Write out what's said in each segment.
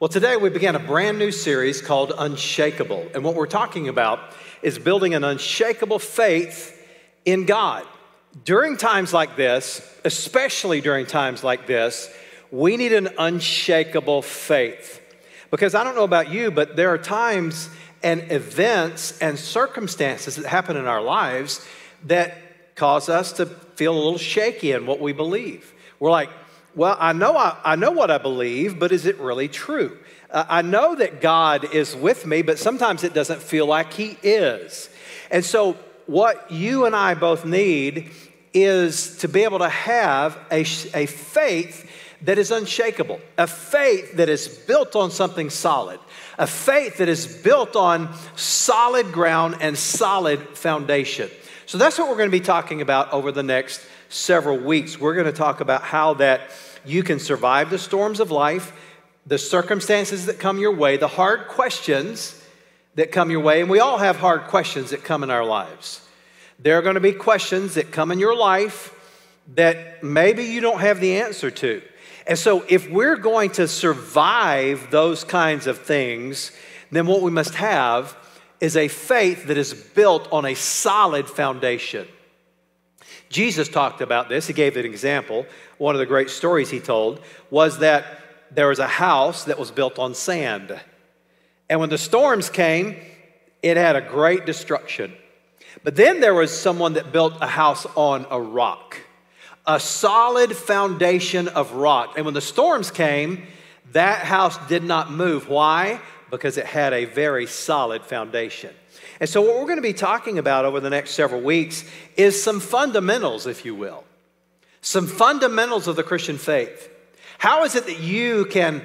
Well, today we began a brand new series called Unshakable. And what we're talking about is building an unshakable faith in God. During times like this, especially during times like this, we need an unshakable faith. Because I don't know about you, but there are times and events and circumstances that happen in our lives that cause us to feel a little shaky in what we believe. We're like, well, I know, I, I know what I believe, but is it really true? Uh, I know that God is with me, but sometimes it doesn't feel like He is. And so, what you and I both need is to be able to have a, a faith that is unshakable, a faith that is built on something solid, a faith that is built on solid ground and solid foundation. So that's what we're going to be talking about over the next several weeks. We're going to talk about how that you can survive the storms of life, the circumstances that come your way, the hard questions that come your way, and we all have hard questions that come in our lives. There are going to be questions that come in your life that maybe you don't have the answer to. And so, if we're going to survive those kinds of things, then what we must have is a faith that is built on a solid foundation. Jesus talked about this. He gave an example. One of the great stories he told was that there was a house that was built on sand. And when the storms came, it had a great destruction. But then there was someone that built a house on a rock, a solid foundation of rock. And when the storms came, that house did not move. Why? Because it had a very solid foundation. And so, what we're going to be talking about over the next several weeks is some fundamentals, if you will, some fundamentals of the Christian faith. How is it that you can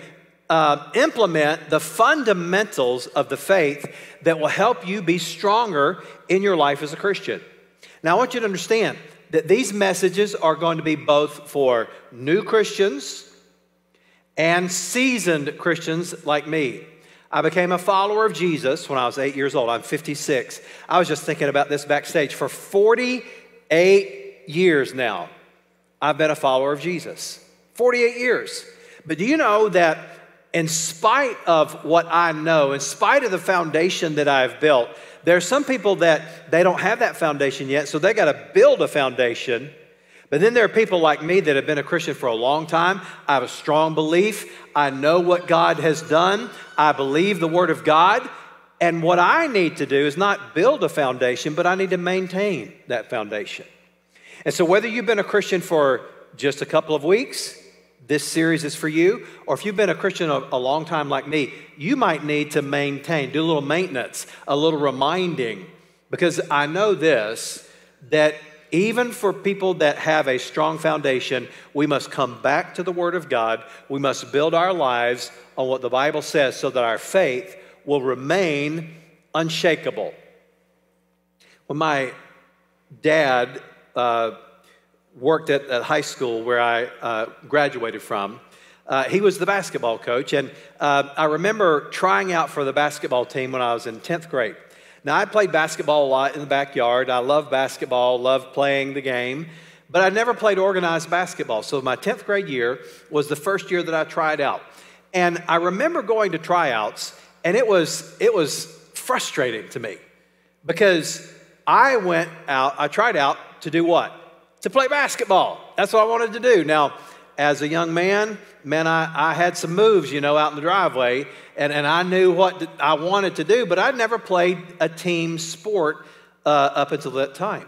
uh, implement the fundamentals of the faith that will help you be stronger in your life as a Christian? Now, I want you to understand that these messages are going to be both for new Christians and seasoned Christians like me. I became a follower of Jesus when I was eight years old. I'm 56. I was just thinking about this backstage. For 48 years now, I've been a follower of Jesus. 48 years. But do you know that in spite of what I know, in spite of the foundation that I've built, there are some people that they don't have that foundation yet, so they got to build a foundation but then there are people like me that have been a Christian for a long time. I have a strong belief. I know what God has done. I believe the Word of God. And what I need to do is not build a foundation, but I need to maintain that foundation. And so, whether you've been a Christian for just a couple of weeks, this series is for you, or if you've been a Christian a, a long time like me, you might need to maintain, do a little maintenance, a little reminding, because I know this that even for people that have a strong foundation, we must come back to the Word of God. We must build our lives on what the Bible says so that our faith will remain unshakable. When my dad uh, worked at, at, high school where I uh, graduated from, uh, he was the basketball coach. And uh, I remember trying out for the basketball team when I was in 10th grade. Now, I played basketball a lot in the backyard. I love basketball, love playing the game, but I never played organized basketball. So, my 10th grade year was the first year that I tried out. And I remember going to tryouts, and it was, it was frustrating to me because I went out, I tried out to do what? To play basketball. That's what I wanted to do. Now, as a young man, man, I, I had some moves, you know, out in the driveway, and, and I knew what I wanted to do, but I'd never played a team sport uh, up until that time.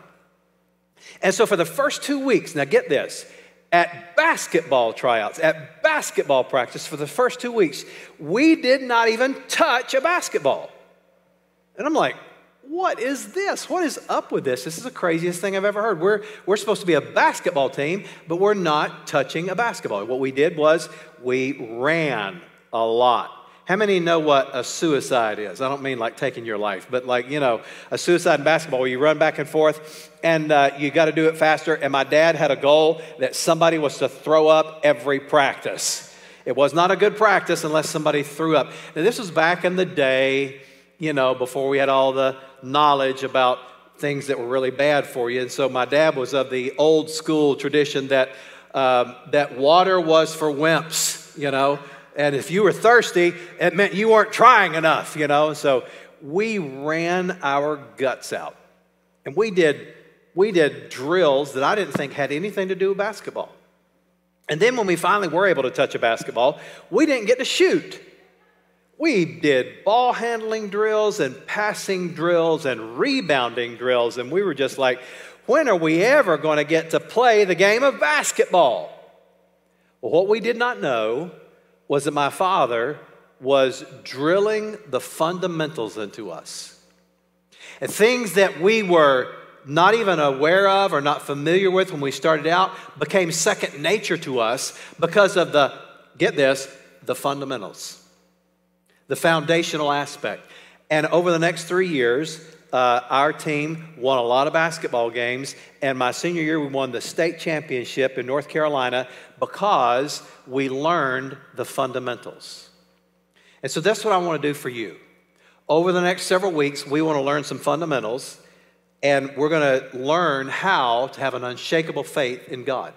And so for the first two weeks, now get this, at basketball tryouts, at basketball practice for the first two weeks, we did not even touch a basketball. And I'm like, what is this? What is up with this? This is the craziest thing I've ever heard. We're, we're supposed to be a basketball team, but we're not touching a basketball. What we did was we ran a lot. How many know what a suicide is? I don't mean like taking your life, but like, you know, a suicide in basketball where you run back and forth and uh, you got to do it faster. And my dad had a goal that somebody was to throw up every practice. It was not a good practice unless somebody threw up. Now, this was back in the day, you know, before we had all the knowledge about things that were really bad for you. And so my dad was of the old school tradition that, um, that water was for wimps, you know. And if you were thirsty, it meant you weren't trying enough, you know? So we ran our guts out. And we did, we did drills that I didn't think had anything to do with basketball. And then when we finally were able to touch a basketball, we didn't get to shoot. We did ball handling drills and passing drills and rebounding drills. And we were just like, when are we ever going to get to play the game of basketball? Well, what we did not know was that my father was drilling the fundamentals into us. And things that we were not even aware of or not familiar with when we started out became second nature to us because of the, get this, the fundamentals, the foundational aspect. And over the next three years, uh, our team won a lot of basketball games. And my senior year, we won the state championship in North Carolina because we learned the fundamentals. And so that's what I want to do for you. Over the next several weeks, we want to learn some fundamentals, and we're going to learn how to have an unshakable faith in God.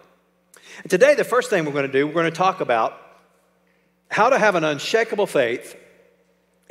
And today, the first thing we're going to do, we're going to talk about how to have an unshakable faith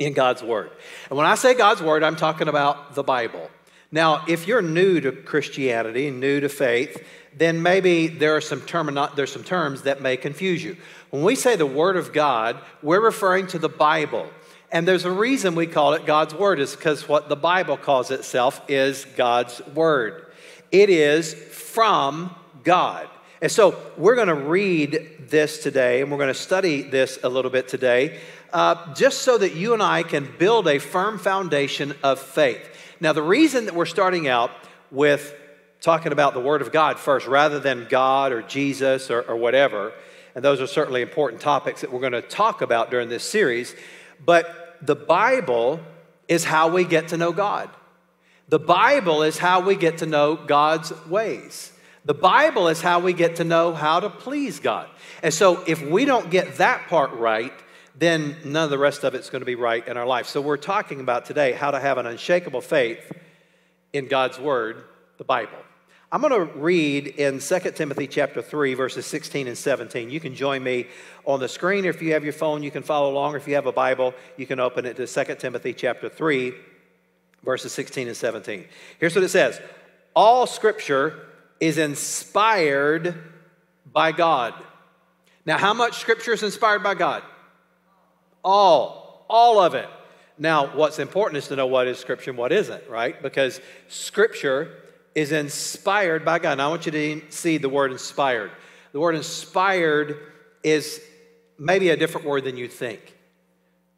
in God's Word. And when I say God's Word, I'm talking about the Bible. Now, if you're new to Christianity, new to faith, then maybe there are some term, there's some terms that may confuse you. When we say the Word of God, we're referring to the Bible. And there's a reason we call it God's Word, is because what the Bible calls itself is God's Word. It is from God. And so we're going to read this today, and we're going to study this a little bit today, uh, just so that you and I can build a firm foundation of faith. Now, the reason that we're starting out with talking about the Word of God first, rather than God or Jesus or, or whatever, and those are certainly important topics that we're going to talk about during this series, but the Bible is how we get to know God. The Bible is how we get to know God's ways. The Bible is how we get to know how to please God. And so if we don't get that part right, then none of the rest of it's going to be right in our life. So we're talking about today how to have an unshakable faith in God's word, the Bible. I'm going to read in 2 Timothy chapter 3 verses 16 and 17. You can join me on the screen if you have your phone, you can follow along. If you have a Bible, you can open it to 2 Timothy chapter 3 verses 16 and 17. Here's what it says. All scripture is inspired by God. Now, how much scripture is inspired by God? All, all of it. Now, what's important is to know what is Scripture and what isn't, right? Because Scripture is inspired by God. Now, I want you to see the word inspired. The word inspired is maybe a different word than you think.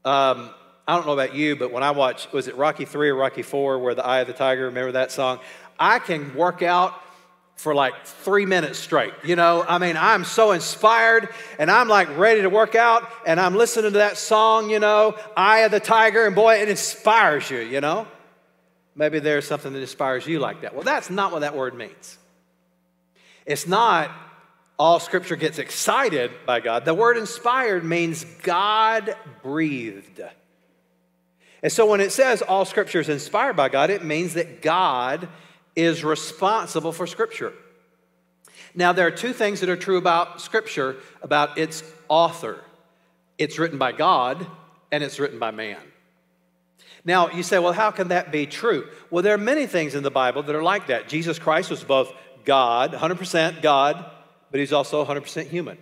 Um, I don't know about you, but when I watch, was it Rocky 3 or Rocky 4, where the Eye of the Tiger, remember that song? I can work out for like three minutes straight. You know, I mean, I'm so inspired and I'm like ready to work out and I'm listening to that song, you know, Eye of the Tiger, and boy, it inspires you, you know. Maybe there's something that inspires you like that. Well, that's not what that word means. It's not all scripture gets excited by God. The word inspired means God breathed. And so when it says all scripture is inspired by God, it means that God is responsible for Scripture. Now, there are two things that are true about Scripture, about its author it's written by God and it's written by man. Now, you say, well, how can that be true? Well, there are many things in the Bible that are like that. Jesus Christ was both God, 100% God, but he's also 100% human.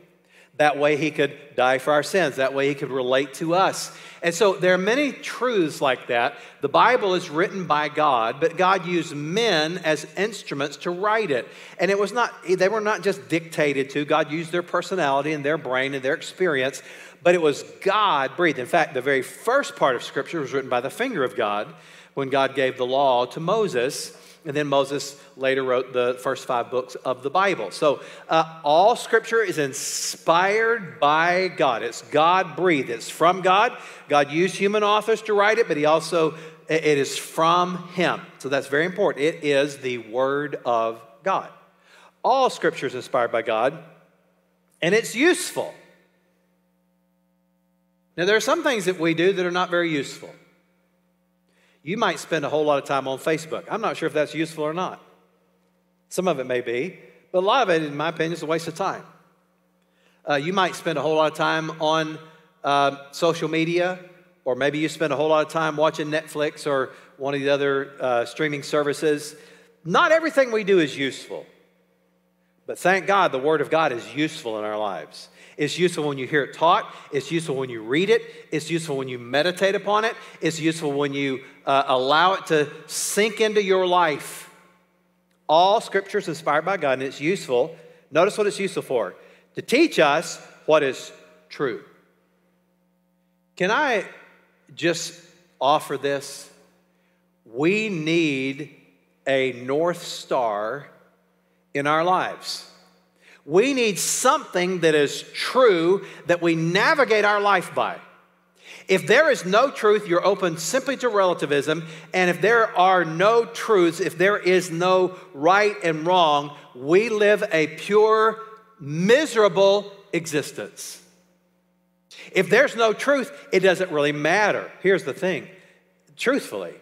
That way he could die for our sins. That way he could relate to us. And so there are many truths like that. The Bible is written by God, but God used men as instruments to write it. And it was not, they were not just dictated to. God used their personality and their brain and their experience, but it was God breathed. In fact, the very first part of Scripture was written by the finger of God when God gave the law to Moses. And then Moses later wrote the first five books of the Bible. So uh, all scripture is inspired by God. It's God breathed. It's from God. God used human authors to write it, but he also, it is from him. So that's very important. It is the word of God. All scripture is inspired by God, and it's useful. Now, there are some things that we do that are not very useful. You might spend a whole lot of time on Facebook. I'm not sure if that's useful or not. Some of it may be, but a lot of it, in my opinion, is a waste of time. Uh, you might spend a whole lot of time on uh, social media, or maybe you spend a whole lot of time watching Netflix or one of the other uh, streaming services. Not everything we do is useful. But thank God the Word of God is useful in our lives. It's useful when you hear it taught. It's useful when you read it. It's useful when you meditate upon it. It's useful when you uh, allow it to sink into your life. All scripture is inspired by God and it's useful. Notice what it's useful for to teach us what is true. Can I just offer this? We need a North Star in our lives. We need something that is true that we navigate our life by. If there is no truth, you're open simply to relativism. And if there are no truths, if there is no right and wrong, we live a pure, miserable existence. If there's no truth, it doesn't really matter. Here's the thing truthfully,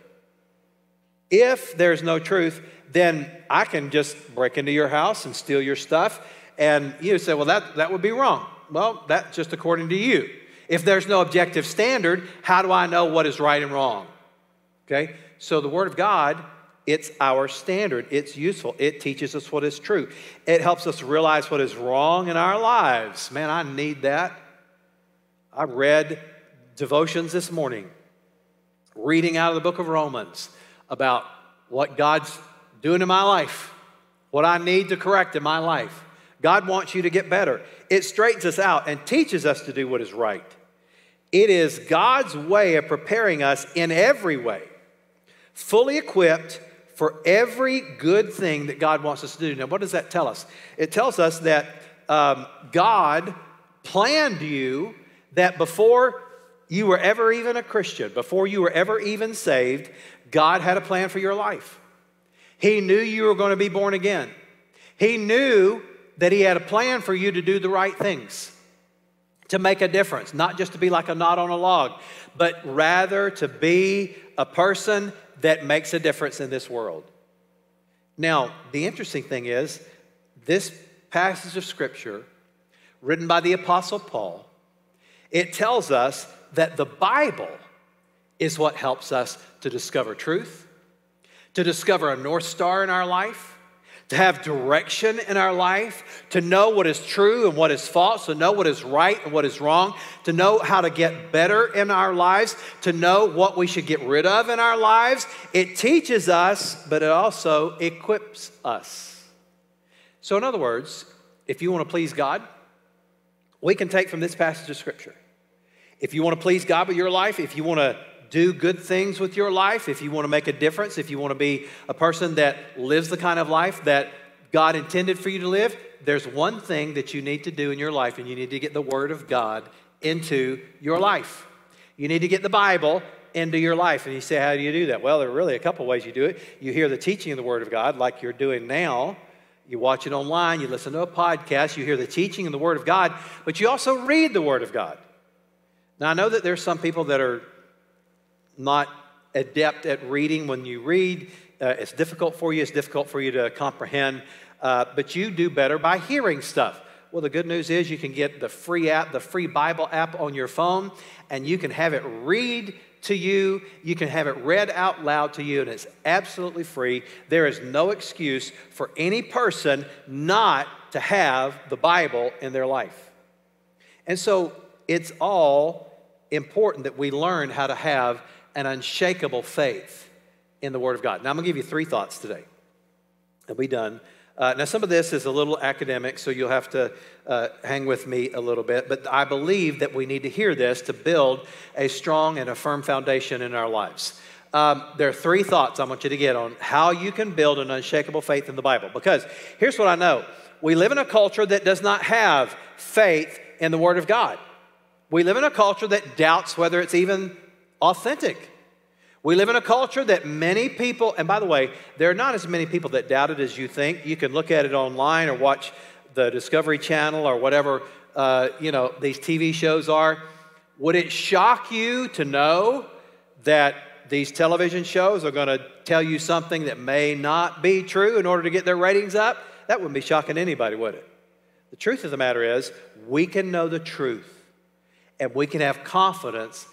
if there's no truth, then I can just break into your house and steal your stuff. And you say, well, that, that would be wrong. Well, that's just according to you. If there's no objective standard, how do I know what is right and wrong? Okay? So the Word of God, it's our standard. It's useful. It teaches us what is true. It helps us realize what is wrong in our lives. Man, I need that. I read devotions this morning, reading out of the book of Romans about what God's doing in my life, what I need to correct in my life. God wants you to get better. It straightens us out and teaches us to do what is right. It is God's way of preparing us in every way, fully equipped for every good thing that God wants us to do. Now, what does that tell us? It tells us that um, God planned you that before you were ever even a Christian, before you were ever even saved, God had a plan for your life. He knew you were going to be born again. He knew that He had a plan for you to do the right things, to make a difference, not just to be like a knot on a log, but rather to be a person that makes a difference in this world. Now, the interesting thing is, this passage of Scripture, written by the Apostle Paul, it tells us that the Bible is what helps us to discover truth, to discover a North Star in our life, to have direction in our life, to know what is true and what is false, to know what is right and what is wrong, to know how to get better in our lives, to know what we should get rid of in our lives. It teaches us, but it also equips us. So, in other words, if you want to please God, we can take from this passage of Scripture. If you want to please God with your life, if you want to do good things with your life, if you want to make a difference, if you want to be a person that lives the kind of life that God intended for you to live, there's one thing that you need to do in your life, and you need to get the Word of God into your life. You need to get the Bible into your life. And you say, How do you do that? Well, there are really a couple ways you do it. You hear the teaching of the Word of God, like you're doing now. You watch it online, you listen to a podcast, you hear the teaching of the Word of God, but you also read the Word of God. Now, I know that there's some people that are not adept at reading when you read. Uh, it's difficult for you, it's difficult for you to comprehend, uh, but you do better by hearing stuff. Well, the good news is you can get the free app, the free Bible app on your phone, and you can have it read to you. You can have it read out loud to you, and it's absolutely free. There is no excuse for any person not to have the Bible in their life. And so it's all important that we learn how to have an unshakable faith in the Word of God. Now, I'm going to give you three thoughts today. I'll be done. Uh, now, some of this is a little academic, so you'll have to uh, hang with me a little bit. But I believe that we need to hear this to build a strong and a firm foundation in our lives. Um, there are three thoughts I want you to get on how you can build an unshakable faith in the Bible. Because here's what I know we live in a culture that does not have faith in the Word of God. We live in a culture that doubts whether it's even authentic. We live in a culture that many people, and by the way, there are not as many people that doubt it as you think. You can look at it online or watch the Discovery Channel or whatever, uh, you know, these TV shows are. Would it shock you to know that these television shows are going to tell you something that may not be true in order to get their ratings up? That wouldn't be shocking to anybody, would it? The truth of the matter is, we can know the truth and we can have confidence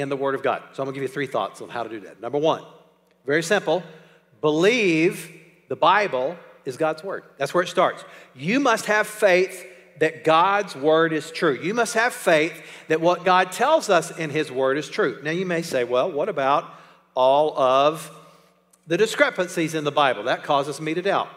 in the Word of God. So I'm gonna give you three thoughts on how to do that. Number one, very simple believe the Bible is God's Word. That's where it starts. You must have faith that God's Word is true. You must have faith that what God tells us in His Word is true. Now you may say, well, what about all of the discrepancies in the Bible? That causes me to doubt.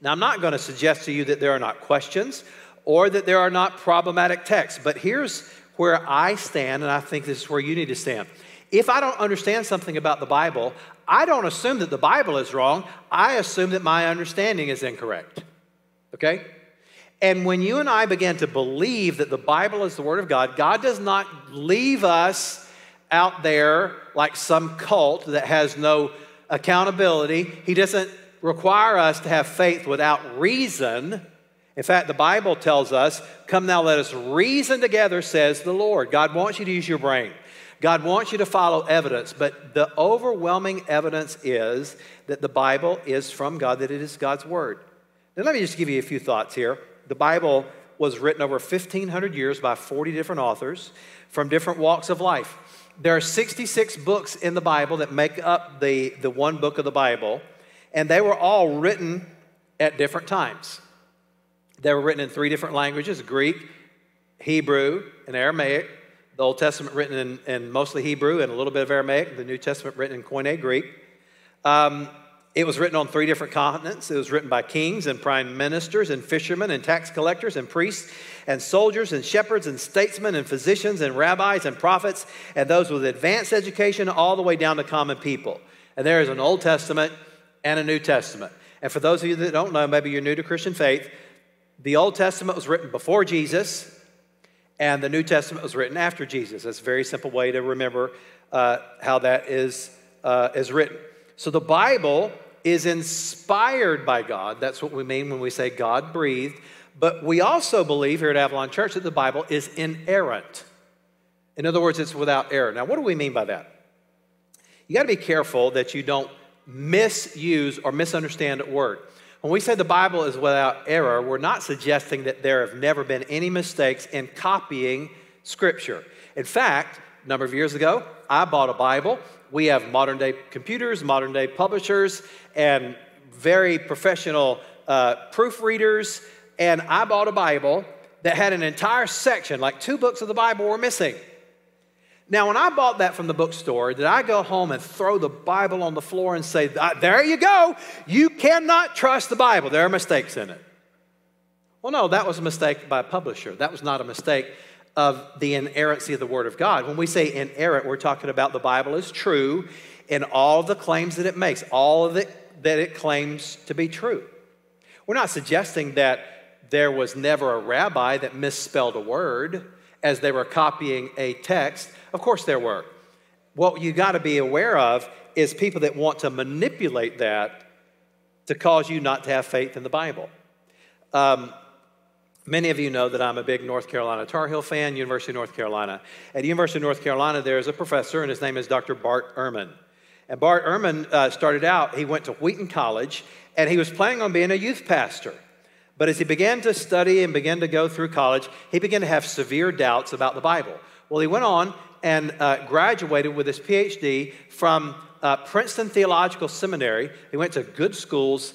Now, I'm not going to suggest to you that there are not questions or that there are not problematic texts, but here's where I stand, and I think this is where you need to stand. If I don't understand something about the Bible, I don't assume that the Bible is wrong. I assume that my understanding is incorrect. Okay? And when you and I begin to believe that the Bible is the Word of God, God does not leave us out there like some cult that has no accountability. He doesn't require us to have faith without reason. In fact, the Bible tells us, Come now, let us reason together, says the Lord. God wants you to use your brain. God wants you to follow evidence, but the overwhelming evidence is that the Bible is from God, that it is God's Word. Now, let me just give you a few thoughts here. The Bible was written over 1,500 years by 40 different authors from different walks of life. There are 66 books in the Bible that make up the, the one book of the Bible and they were all written at different times. They were written in three different languages Greek, Hebrew, and Aramaic. The Old Testament written in, in mostly Hebrew and a little bit of Aramaic, the New Testament written in Koine Greek. Um, it was written on three different continents. It was written by kings and prime ministers and fishermen and tax collectors and priests and soldiers and shepherds and statesmen and physicians and rabbis and prophets and those with advanced education all the way down to common people. And there is an Old Testament and a New Testament. And for those of you that don't know, maybe you're new to Christian faith, the Old Testament was written before Jesus, and the New Testament was written after Jesus. That's a very simple way to remember uh, how that is, uh, is written. So the Bible is inspired by God. That's what we mean when we say God breathed. But we also believe here at Avalon Church that the Bible is inerrant. In other words, it's without error. Now, what do we mean by that? You got to be careful that you don't misuse or misunderstand a word. When we say the Bible is without error, we're not suggesting that there have never been any mistakes in copying Scripture. In fact, a number of years ago, I bought a Bible. We have modern day computers, modern day publishers, and very professional uh, proofreaders. And I bought a Bible that had an entire section, like two books of the Bible were missing. Now, when I bought that from the bookstore, did I go home and throw the Bible on the floor and say, ah, There you go, you cannot trust the Bible, there are mistakes in it? Well, no, that was a mistake by a publisher. That was not a mistake of the inerrancy of the Word of God. When we say inerrant, we're talking about the Bible is true in all the claims that it makes, all of it that it claims to be true. We're not suggesting that there was never a rabbi that misspelled a word as they were copying a text. Of course, there were. What you got to be aware of is people that want to manipulate that to cause you not to have faith in the Bible. Um, many of you know that I'm a big North Carolina Tar Heel fan, University of North Carolina. At University of North Carolina, there is a professor, and his name is Dr. Bart Ehrman. And Bart Ehrman uh, started out, he went to Wheaton College, and he was planning on being a youth pastor. But as he began to study and began to go through college, he began to have severe doubts about the Bible. Well, he went on and uh, graduated with his PhD from uh, Princeton Theological Seminary. He went to good schools,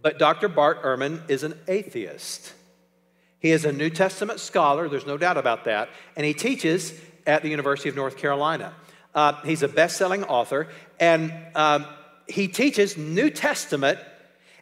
but Dr. Bart Ehrman is an atheist. He is a New Testament scholar, there's no doubt about that, and he teaches at the University of North Carolina. Uh, he's a best selling author, and um, he teaches New Testament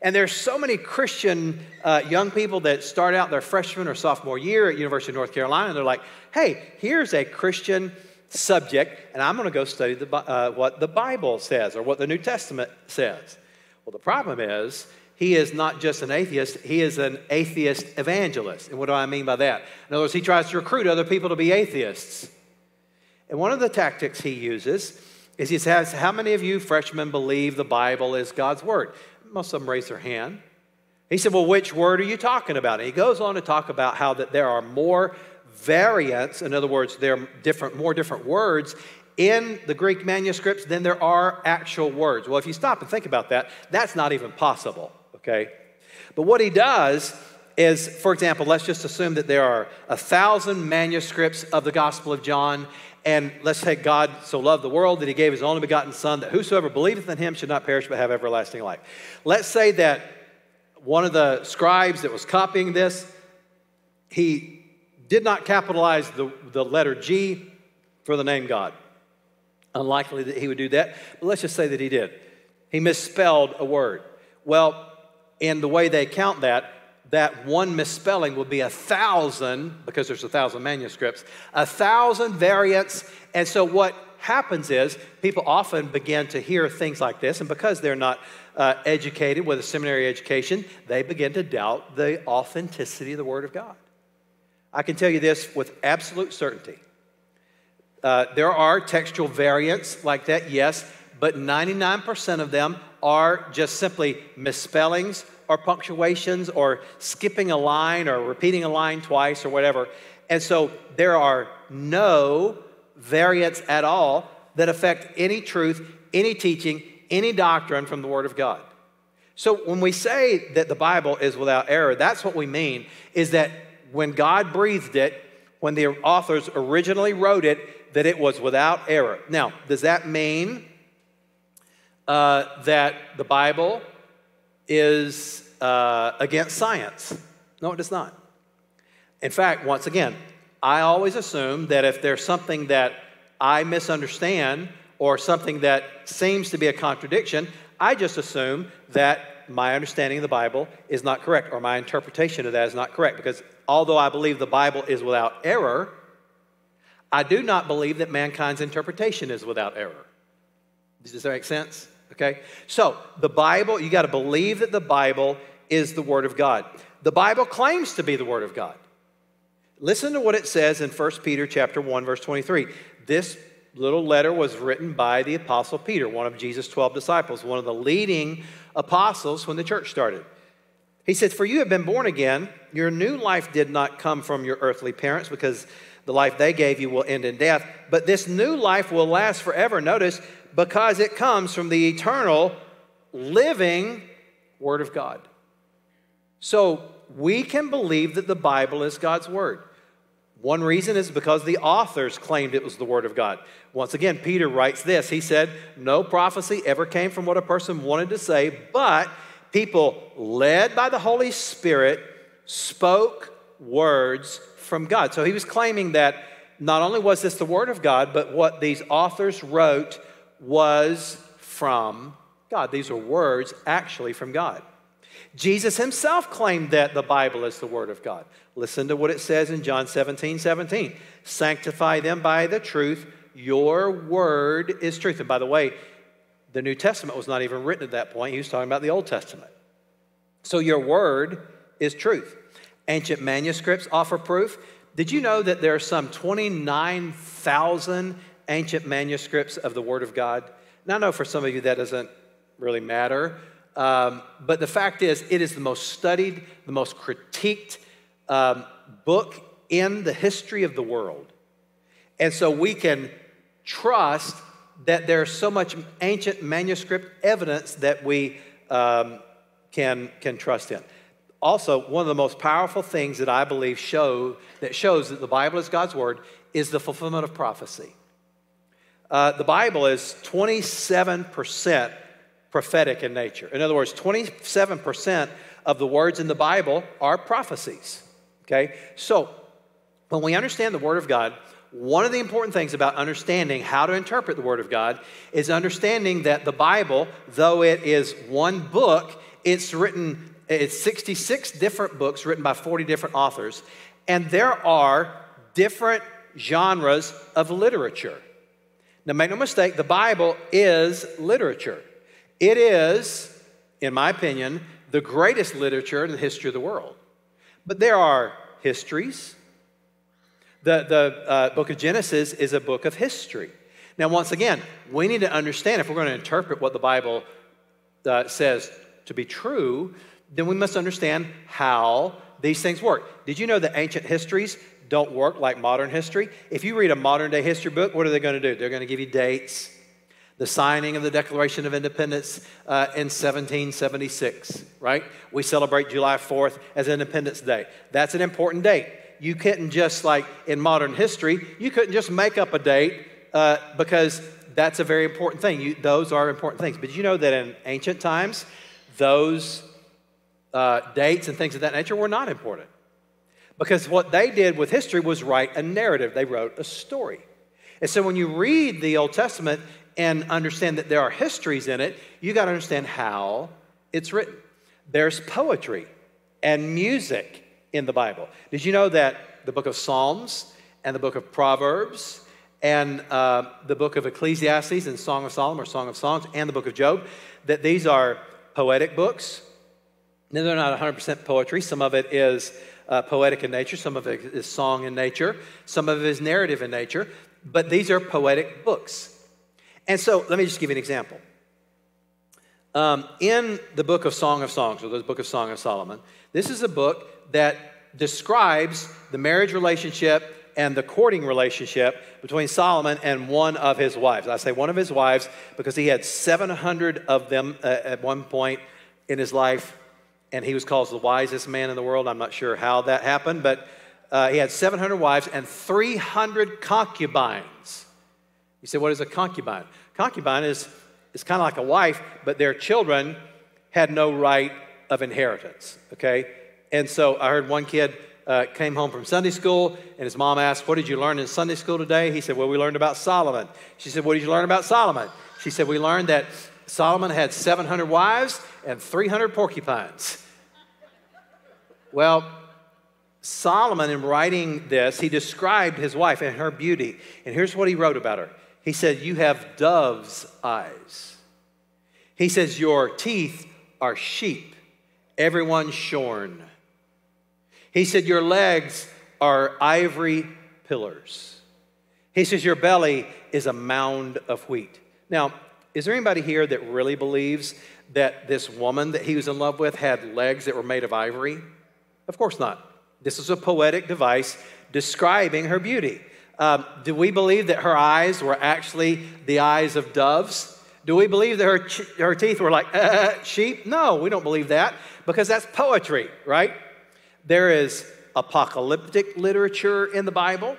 and there's so many Christian uh, young people that start out their freshman or sophomore year at University of North Carolina, and they're like, "Hey, here's a Christian subject, and I'm going to go study the, uh, what the Bible says or what the New Testament says." Well, the problem is he is not just an atheist; he is an atheist evangelist. And what do I mean by that? In other words, he tries to recruit other people to be atheists. And one of the tactics he uses is he says, How many of you freshmen believe the Bible is God's Word? Most of them raise their hand. He said, Well, which word are you talking about? And he goes on to talk about how that there are more variants, in other words, there are different, more different words in the Greek manuscripts than there are actual words. Well, if you stop and think about that, that's not even possible, okay? But what he does is, for example, let's just assume that there are a thousand manuscripts of the Gospel of John, and let's say God so loved the world that he gave his only begotten Son, that whosoever believeth in him should not perish but have everlasting life. Let's say that one of the scribes that was copying this, he did not capitalize the, the letter G for the name God. Unlikely that he would do that, but let's just say that he did. He misspelled a word. Well, in the way they count that, that one misspelling will be a thousand, because there's a thousand manuscripts, a thousand variants. And so what happens is people often begin to hear things like this, and because they're not uh, educated with a seminary education, they begin to doubt the authenticity of the Word of God. I can tell you this with absolute certainty. Uh, there are textual variants like that, yes, but 99% of them are just simply misspellings or punctuations or skipping a line or repeating a line twice or whatever. And so there are no variants at all that affect any truth, any teaching, any doctrine from the Word of God. So when we say that the Bible is without error, that's what we mean is that when God breathed it, when the authors originally wrote it, that it was without error. Now, does that mean uh, that the Bible is uh, against science. No, it does not. In fact, once again, I always assume that if there's something that I misunderstand or something that seems to be a contradiction, I just assume that my understanding of the Bible is not correct or my interpretation of that is not correct. Because although I believe the Bible is without error, I do not believe that mankind's interpretation is without error. Does that make sense? Okay? So, the Bible, you got to believe that the Bible is the Word of God. The Bible claims to be the Word of God. Listen to what it says in 1 Peter chapter 1 verse 23. This little letter was written by the apostle Peter, one of Jesus' 12 disciples, one of the leading apostles when the church started. He said, "For you have been born again. Your new life did not come from your earthly parents because the life they gave you will end in death, but this new life will last forever. Notice, because it comes from the eternal, living Word of God. So we can believe that the Bible is God's Word. One reason is because the authors claimed it was the Word of God. Once again, Peter writes this. He said, No prophecy ever came from what a person wanted to say, but people led by the Holy Spirit spoke words from God. So he was claiming that not only was this the Word of God, but what these authors wrote was from God. These are words actually from God. Jesus himself claimed that the Bible is the Word of God. Listen to what it says in John 17 17. Sanctify them by the truth. Your word is truth. And by the way, the New Testament was not even written at that point. He was talking about the Old Testament. So your word is truth. Ancient manuscripts offer proof. Did you know that there are some 29,000 ancient manuscripts of the Word of God. Now, I know for some of you that doesn't really matter, um, but the fact is, it is the most studied, the most critiqued um, book in the history of the world. And so we can trust that there's so much ancient manuscript evidence that we um, can, can trust in. Also, one of the most powerful things that I believe show that shows that the Bible is God's word is the fulfillment of prophecy. Uh, the Bible is 27% prophetic in nature. In other words, 27% of the words in the Bible are prophecies. Okay? So, when we understand the Word of God, one of the important things about understanding how to interpret the Word of God is understanding that the Bible, though it is one book, it's written, it's 66 different books written by 40 different authors, and there are different genres of literature. Now, make no mistake, the Bible is literature. It is, in my opinion, the greatest literature in the history of the world. But there are histories. The, the uh, book of Genesis is a book of history. Now, once again, we need to understand if we're going to interpret what the Bible uh, says to be true, then we must understand how these things work. Did you know that ancient histories don't work like modern history. If you read a modern day history book, what are they going to do? They're going to give you dates. the signing of the Declaration of Independence uh, in 1776, right? We celebrate July 4th as Independence Day. That's an important date. You couldn't just, like in modern history, you couldn't just make up a date uh, because that's a very important thing. You, those are important things. But you know that in ancient times, those uh, dates and things of that nature were not important. Because what they did with history was write a narrative, they wrote a story. And so when you read the Old Testament and understand that there are histories in it, you got to understand how it's written. There's poetry and music in the Bible. Did you know that the book of Psalms and the book of Proverbs and uh, the book of Ecclesiastes and Song of Solomon or Song of Songs and the book of Job, that these are poetic books? Now, they're not 100% poetry. Some of it is uh, poetic in nature, some of it is song in nature, some of it is narrative in nature, but these are poetic books. And so let me just give you an example. Um, in the book of Song of Songs, or the book of Song of Solomon, this is a book that describes the marriage relationship and the courting relationship between Solomon and one of his wives. I say one of his wives because he had 700 of them uh, at one point in his life, and he was called the wisest man in the world. I'm not sure how that happened, but uh, he had 700 wives and 300 concubines. You say, what is a concubine? Concubine is, is kind of like a wife, but their children had no right of inheritance, okay? And so I heard one kid uh, came home from Sunday school, and his mom asked, What did you learn in Sunday school today? He said, Well, we learned about Solomon. She said, What did you learn about Solomon? She said, We learned that Solomon had 700 wives and 300 porcupines. Well, Solomon, in writing this, he described his wife and her beauty. And here's what he wrote about her he said, You have dove's eyes. He says, Your teeth are sheep, everyone shorn. He said, Your legs are ivory pillars. He says, Your belly is a mound of wheat. Now, is there anybody here that really believes that this woman that he was in love with had legs that were made of ivory? Of course not. This is a poetic device describing her beauty. Um, do we believe that her eyes were actually the eyes of doves? Do we believe that her, her teeth were like uh, sheep? No, we don't believe that because that's poetry, right? There is apocalyptic literature in the Bible,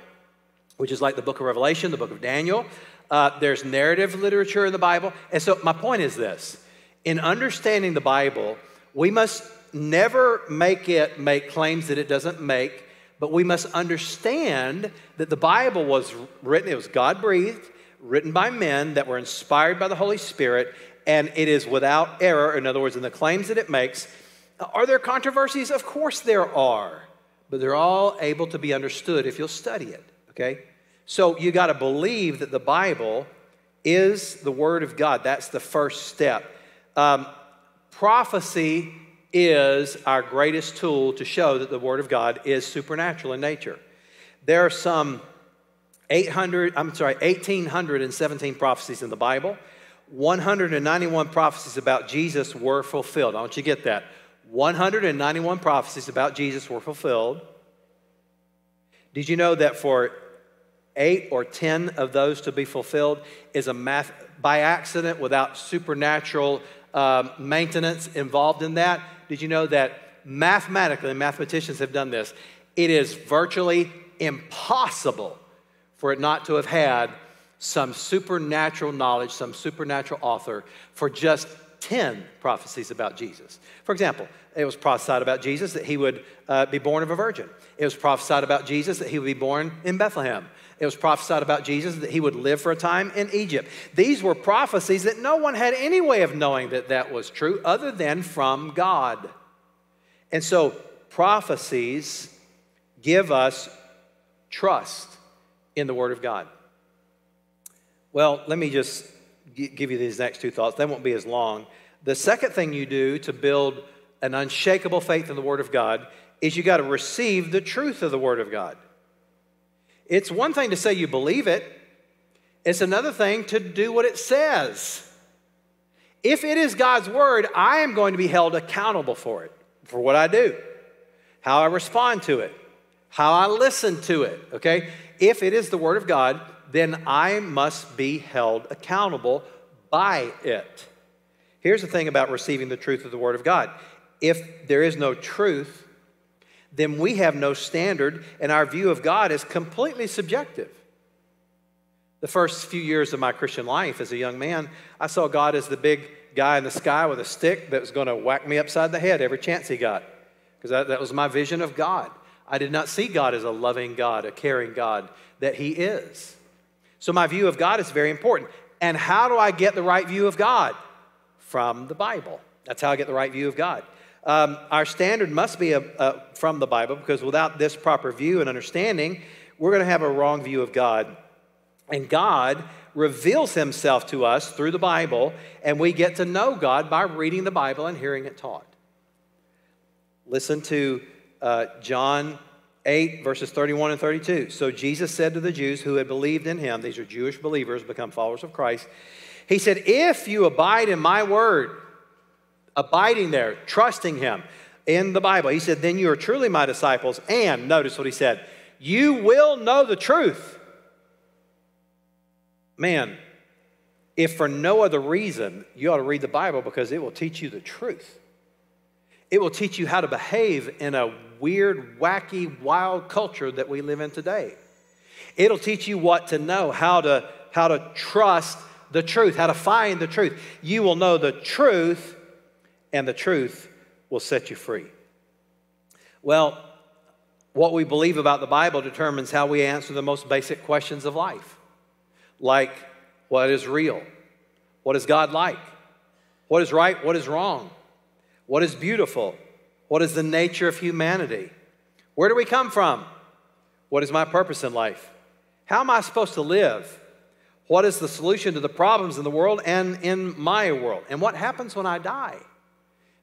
which is like the book of Revelation, the book of Daniel. Uh, there's narrative literature in the Bible. And so, my point is this in understanding the Bible, we must never make it make claims that it doesn't make but we must understand that the Bible was written, it was God breathed, written by men that were inspired by the Holy Spirit, and it is without error. In other words, in the claims that it makes. Are there controversies? Of course there are, but they're all able to be understood if you'll study it, okay? So you got to believe that the Bible is the Word of God. That's the first step. Um, prophecy is our greatest tool to show that the Word of God is supernatural in nature. There are some 800, I'm sorry, 1,817 prophecies in the Bible. 191 prophecies about Jesus were fulfilled. Want you get that. 191 prophecies about Jesus were fulfilled. Did you know that for eight or 10 of those to be fulfilled is a math by accident without supernatural um, maintenance involved in that? Did you know that mathematically, mathematicians have done this, it is virtually impossible for it not to have had some supernatural knowledge, some supernatural author for just 10 prophecies about Jesus. For example, it was prophesied about Jesus that he would uh, be born of a virgin. It was prophesied about Jesus that he would be born in Bethlehem. It was prophesied about Jesus that he would live for a time in Egypt. These were prophecies that no one had any way of knowing that that was true other than from God. And so, prophecies give us trust in the Word of God. Well, let me just give you these next two thoughts. They won't be as long. The second thing you do to build an unshakable faith in the Word of God is you got to receive the truth of the Word of God. It's one thing to say you believe it, it's another thing to do what it says. If it is God's word, I am going to be held accountable for it, for what I do, how I respond to it, how I listen to it, okay? If it is the word of God, then I must be held accountable by it. Here's the thing about receiving the truth of the Word of God if there is no truth, then we have no standard, and our view of God is completely subjective. The first few years of my Christian life as a young man, I saw God as the big guy in the sky with a stick that was going to whack me upside the head every chance he got, because that, that was my vision of God. I did not see God as a loving God, a caring God that He is. So, my view of God is very important. And how do I get the right view of God? From the Bible. That's how I get the right view of God. Um, our standard must be a, a, from the Bible because without this proper view and understanding, we're going to have a wrong view of God. And God reveals himself to us through the Bible, and we get to know God by reading the Bible and hearing it taught. Listen to uh, John 8, verses 31 and 32. So Jesus said to the Jews who had believed in him, these are Jewish believers, become followers of Christ, he said, If you abide in my word, abiding there, trusting him in the Bible, he said, then you are truly my disciples. And notice what he said, you will know the truth. Man, if for no other reason, you ought to read the Bible because it will teach you the truth. It will teach you how to behave in a weird, wacky, wild culture that we live in today. It'll teach you what to know, how to, how to trust the truth, how to find the truth. You will know the truth, and the truth will set you free. Well, what we believe about the Bible determines how we answer the most basic questions of life, like what is real? What is God like? What is right? What is wrong? What is beautiful? What is the nature of humanity? Where do we come from? What is my purpose in life? How am I supposed to live? What is the solution to the problems in the world and in my world? And what happens when I die?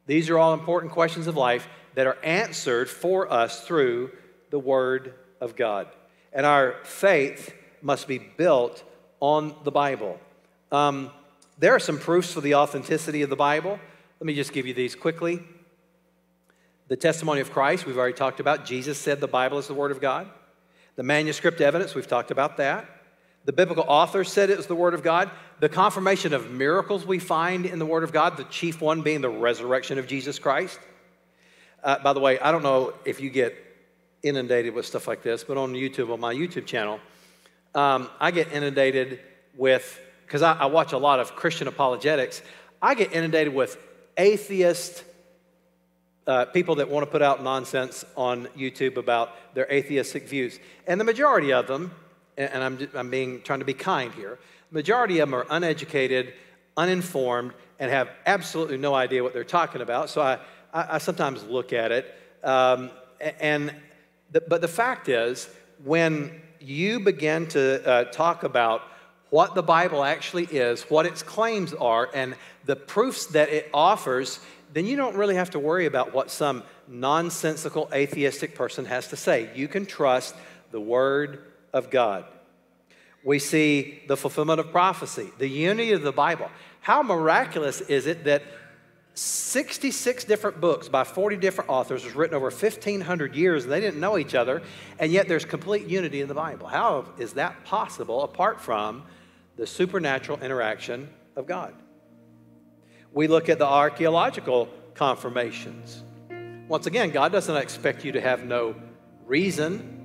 These are all important questions of life that are answered for us through the Word of God. And our faith must be built on the Bible. Um, there are some proofs for the authenticity of the Bible. Let me just give you these quickly. The testimony of Christ, we've already talked about. Jesus said the Bible is the Word of God. The manuscript evidence, we've talked about that. The biblical authors said it was the Word of God. The confirmation of miracles we find in the Word of God, the chief one being the resurrection of Jesus Christ. Uh, by the way, I don't know if you get inundated with stuff like this, but on YouTube, on my YouTube channel, um, I get inundated with, because I, I watch a lot of Christian apologetics, I get inundated with atheist uh, people that want to put out nonsense on YouTube about their atheistic views. And the majority of them, and I'm, I'm being, trying to be kind here, the majority of them are uneducated, uninformed, and have absolutely no idea what they're talking about. So I, I, I sometimes look at it. Um, and the, but the fact is, when you begin to uh, talk about what the Bible actually is, what its claims are, and the proofs that it offers, then you don't really have to worry about what some nonsensical atheistic person has to say. You can trust the Word of God. We see the fulfillment of prophecy, the unity of the Bible. How miraculous is it that 66 different books by 40 different authors was written over 1,500 years and they didn't know each other, and yet there's complete unity in the Bible? How is that possible apart from the supernatural interaction of God? we look at the archaeological confirmations. Once again, God doesn't expect you to have no reason,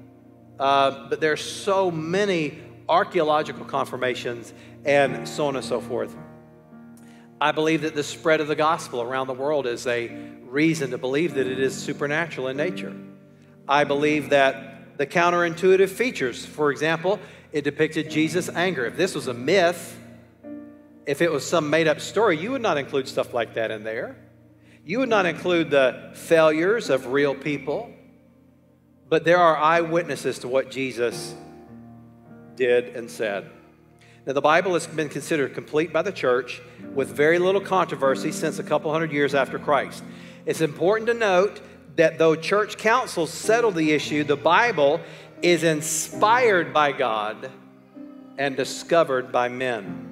uh, but there are so many archaeological confirmations and so on and so forth. I believe that the spread of the gospel around the world is a reason to believe that it is supernatural in nature. I believe that the counterintuitive features, for example, it depicted Jesus' anger. If this was a myth, if it was some made up story, you would not include stuff like that in there. You would not include the failures of real people. But there are eyewitnesses to what Jesus did and said. Now, the Bible has been considered complete by the church with very little controversy since a couple hundred years after Christ. It's important to note that though church councils settle the issue, the Bible is inspired by God and discovered by men.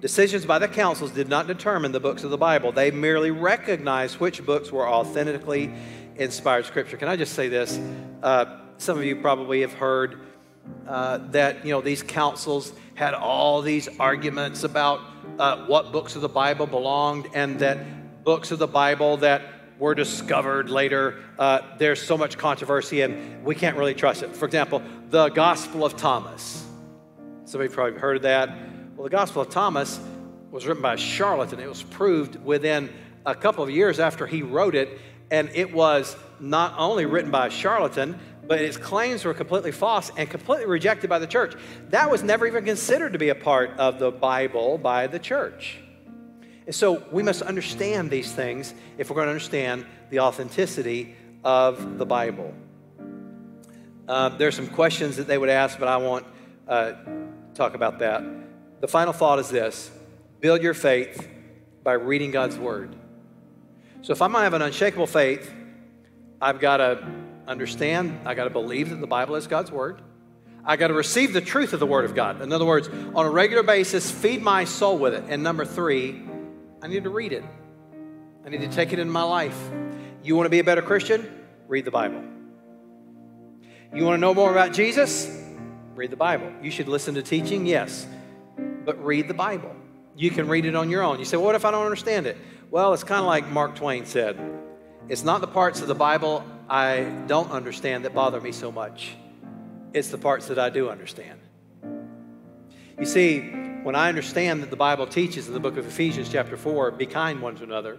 Decisions by the councils did not determine the books of the Bible. They merely recognized which books were authentically inspired scripture. Can I just say this? Uh, some of you probably have heard uh, that you know these councils had all these arguments about uh, what books of the Bible belonged and that books of the Bible that were discovered later, uh, there's so much controversy and we can't really trust it. For example, the Gospel of Thomas. Somebody probably heard of that. Well, the Gospel of Thomas was written by a charlatan. It was proved within a couple of years after he wrote it, and it was not only written by a charlatan, but its claims were completely false and completely rejected by the church. That was never even considered to be a part of the Bible by the church. And so we must understand these things if we're going to understand the authenticity of the Bible. Uh, there's some questions that they would ask, but I won't uh, talk about that. The final thought is this build your faith by reading God's Word. So if I'm going to have an unshakable faith, I've got to understand, I've got to believe that the Bible is God's Word. I got to receive the truth of the Word of God. In other words, on a regular basis, feed my soul with it. And number three, I need to read it. I need to take it in my life. You want to be a better Christian? Read the Bible. You want to know more about Jesus? Read the Bible. You should listen to teaching? Yes. But read the Bible. You can read it on your own. You say, well, what if I don't understand it? Well, it's kind of like Mark Twain said it's not the parts of the Bible I don't understand that bother me so much, it's the parts that I do understand. You see, when I understand that the Bible teaches in the book of Ephesians, chapter 4, be kind one to another,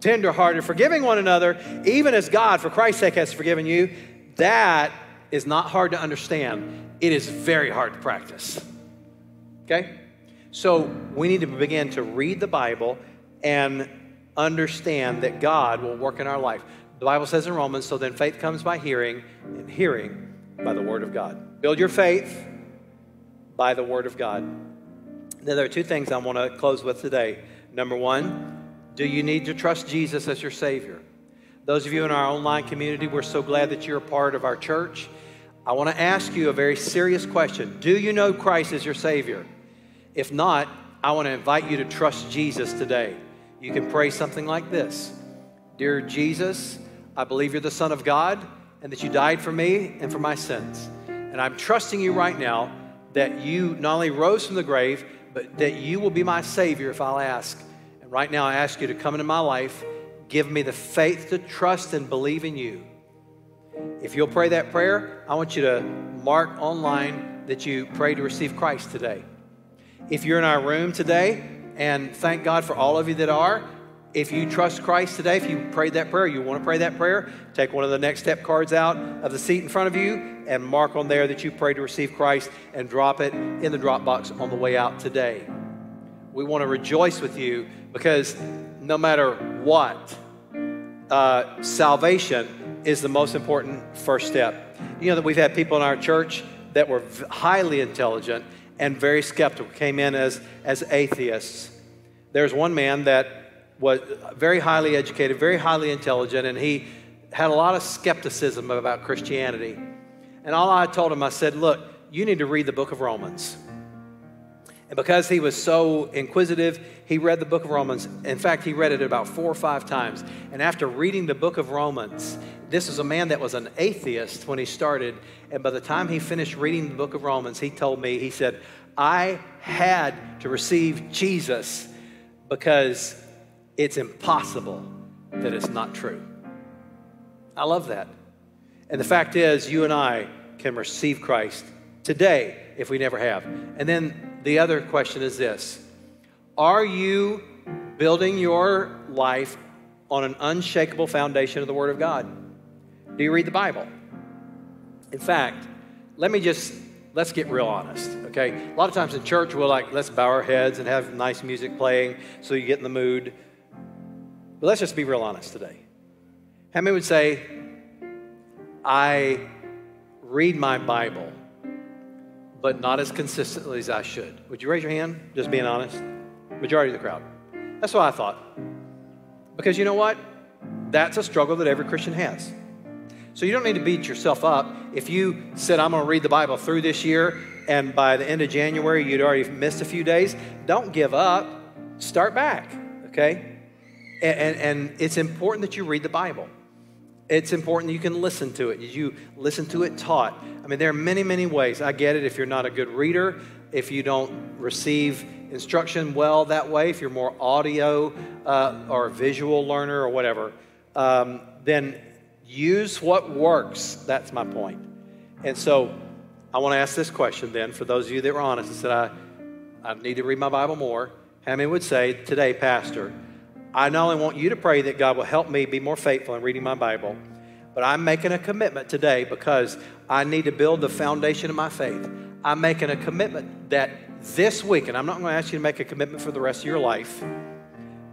tenderhearted, forgiving one another, even as God, for Christ's sake, has forgiven you, that is not hard to understand. It is very hard to practice. Okay? So we need to begin to read the Bible and understand that God will work in our life. The Bible says in Romans, so then faith comes by hearing, and hearing by the Word of God. Build your faith by the Word of God. Now, there are two things I want to close with today. Number one, do you need to trust Jesus as your Savior? Those of you in our online community, we're so glad that you're a part of our church. I want to ask you a very serious question Do you know Christ as your Savior? If not, I want to invite you to trust Jesus today. You can pray something like this Dear Jesus, I believe you're the Son of God and that you died for me and for my sins. And I'm trusting you right now that you not only rose from the grave, but that you will be my Savior if I'll ask. And right now, I ask you to come into my life, give me the faith to trust and believe in you. If you'll pray that prayer, I want you to mark online that you pray to receive Christ today. If you're in our room today, and thank God for all of you that are, if you trust Christ today, if you prayed that prayer, you want to pray that prayer, take one of the next step cards out of the seat in front of you and mark on there that you prayed to receive Christ and drop it in the drop box on the way out today. We want to rejoice with you because no matter what, uh, salvation is the most important first step. You know that we've had people in our church that were highly intelligent and very skeptical, came in as, as atheists. There's one man that was very highly educated, very highly intelligent, and he had a lot of skepticism about Christianity. And all I told him, I said, Look, you need to read the book of Romans. And because he was so inquisitive, he read the book of Romans. In fact, he read it about four or five times. And after reading the book of Romans, this was a man that was an atheist when he started. And by the time he finished reading the book of Romans, he told me, he said, I had to receive Jesus because it's impossible that it's not true. I love that. And the fact is, you and I can receive Christ today if we never have. And then the other question is this Are you building your life on an unshakable foundation of the Word of God? Do you read the Bible? In fact, let me just let's get real honest, okay? A lot of times in church, we're like, let's bow our heads and have nice music playing so you get in the mood. But let's just be real honest today. How many would say, I read my Bible but not as consistently as I should. Would you raise your hand? Just being honest. Majority of the crowd. That's what I thought. Because you know what? That's a struggle that every Christian has. So you don't need to beat yourself up. If you said, I'm going to read the Bible through this year, and by the end of January you'd already missed a few days, don't give up. Start back, okay? And, and, and it's important that you read the Bible it's important you can listen to it. You listen to it taught. I mean, there are many, many ways. I get it if you're not a good reader. if you don't receive instruction well that way, if you're more audio uh, or visual learner or whatever, um, then use what works. That's my point. And so I want to ask this question then for those of you that were honest and said, I, I need to read my Bible more. How many would say today, Pastor, I not only want you to pray that God will help me be more faithful in reading my Bible, but I'm making a commitment today because I need to build the foundation of my faith. I'm making a commitment that this week, and I'm not going to ask you to make a commitment for the rest of your life,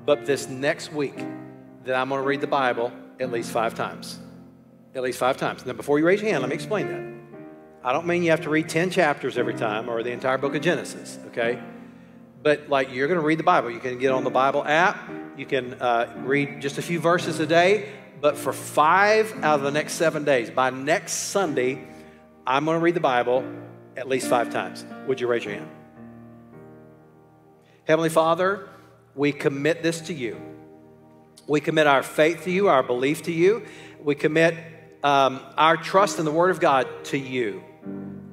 but this next week, that I'm going to read the Bible at least five times. At least five times. Now, before you raise your hand, let me explain that. I don't mean you have to read 10 chapters every time or the entire book of Genesis, okay? But like you're going to read the Bible. You can get on the Bible app, you can uh, read just a few verses a day, but for five out of the next seven days, by next Sunday, I'm going to read the Bible at least five times. Would you raise your hand? Heavenly Father, we commit this to you. We commit our faith to you, our belief to you. We commit um, our trust in the Word of God to you.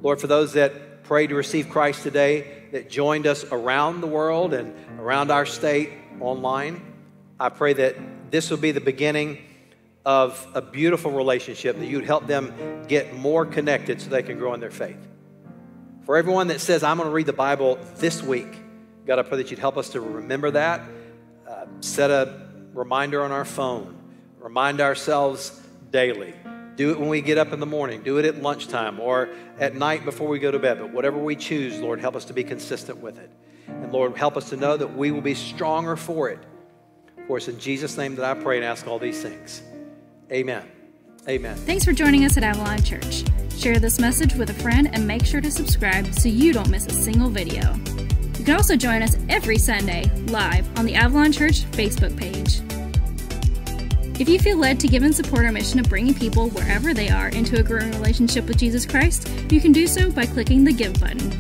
Lord, for those that pray to receive Christ today, that joined us around the world and around our state online, I pray that this will be the beginning of a beautiful relationship, that you'd help them get more connected so they can grow in their faith. For everyone that says, I'm going to read the Bible this week, God, I pray that you'd help us to remember that. Uh, set a reminder on our phone. Remind ourselves daily. Do it when we get up in the morning. Do it at lunchtime or at night before we go to bed. But whatever we choose, Lord, help us to be consistent with it. And Lord, help us to know that we will be stronger for it. For it's in Jesus' name that I pray and ask all these things. Amen. Amen. Thanks for joining us at Avalon Church. Share this message with a friend and make sure to subscribe so you don't miss a single video. You can also join us every Sunday live on the Avalon Church Facebook page. If you feel led to give and support our mission of bringing people wherever they are into a growing relationship with Jesus Christ, you can do so by clicking the Give button.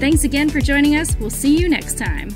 Thanks again for joining us. We'll see you next time.